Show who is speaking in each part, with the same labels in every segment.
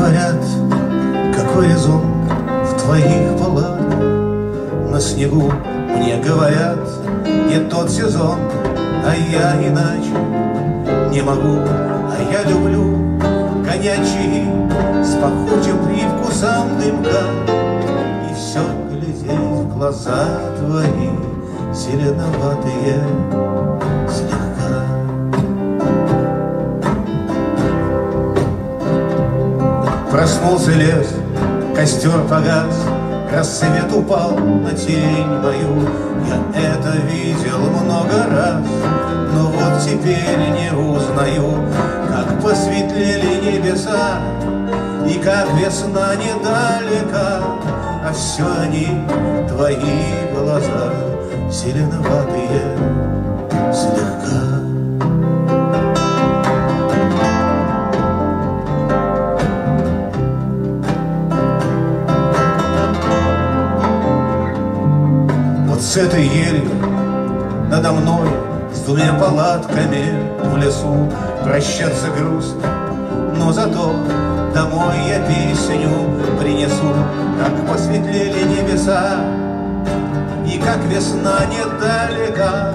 Speaker 1: говорят, какой изум в твоих палатах На снегу мне говорят, не тот сезон, а я иначе. Не могу А я люблю конячий с пахучим привкусом дымка. И все глядеть в глаза твои зеленоватые. Проснулся лес, костер погас Рассвет упал на тень мою. Я это видел много раз Но вот теперь не узнаю Как посветлели небеса И как весна недалека. А все они твои глаза Зеленоватые слегка с этой елью надо мной С двумя палатками в лесу Прощаться грустно, но зато Домой я песню принесу Как посветлели небеса. И как весна недалека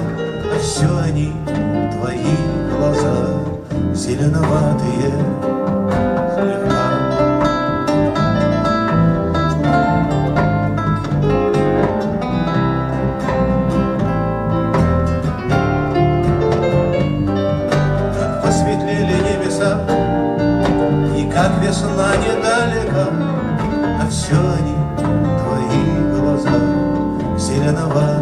Speaker 1: все они твои глаза Зеленоватые весна недалека, А все они твои глаза зеленоватые.